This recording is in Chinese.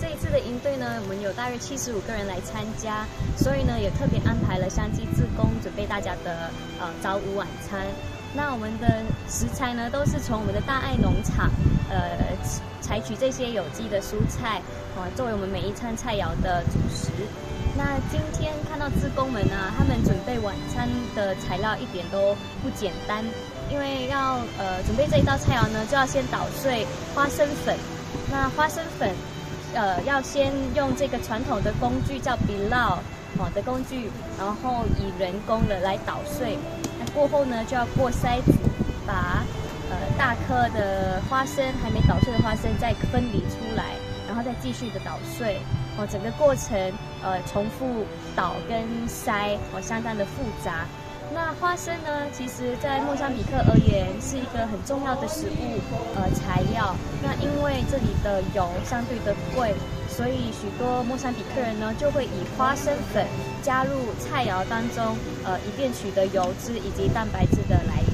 这一次的营队呢，我们有大约七十五个人来参加，所以呢，也特别安排了相机自工准备大家的呃早午晚餐。那我们的食材呢，都是从我们的大爱农场，呃，采取这些有机的蔬菜，啊，作为我们每一餐菜肴的主食。那今天看到自工们呢，他们准备晚餐的材料一点都不简单，因为要呃准备这一道菜肴呢，就要先捣碎花生粉。那花生粉，呃，要先用这个传统的工具叫 b i l a 好的工具，然后以人工的来捣碎。那过后呢，就要过筛子，把呃大颗的花生还没捣碎的花生再分离出来，然后再继续的捣碎。哦，整个过程呃重复捣跟筛，哦相当的复杂。那花生呢，其实在莫桑比克而言是一个很重要的食物呃材料。那因为这里的油相对的贵，所以许多莫桑比克人呢就会以花生粉加入菜肴当中，呃以便取得油脂以及蛋白质的来源。